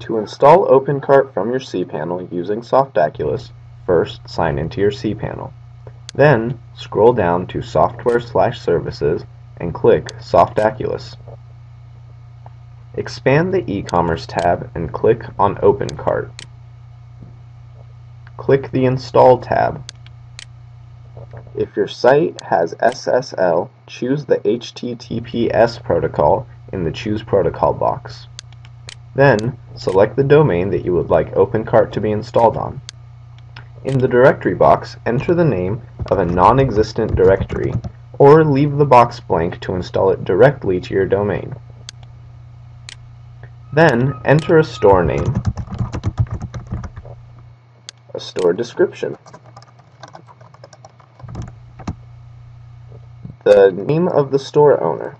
To install OpenCart from your cPanel using Softaculous, first sign into your cPanel. Then, scroll down to Software slash Services and click Softaculous. Expand the e-commerce tab and click on OpenCart. Click the Install tab. If your site has SSL, choose the HTTPS protocol in the Choose Protocol box. Then, select the domain that you would like OpenCart to be installed on. In the directory box, enter the name of a non-existent directory, or leave the box blank to install it directly to your domain. Then, enter a store name, a store description, the name of the store owner,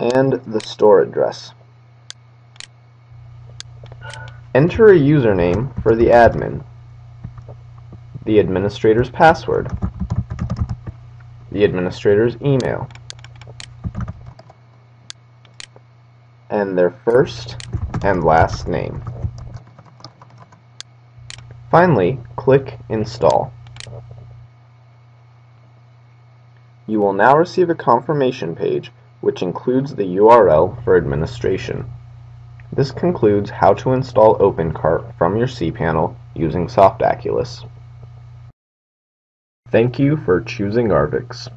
and the store address. Enter a username for the admin, the administrator's password, the administrator's email, and their first and last name. Finally, click Install. You will now receive a confirmation page which includes the URL for administration. This concludes how to install OpenCart from your cPanel using Softaculous. Thank you for choosing Arvixe.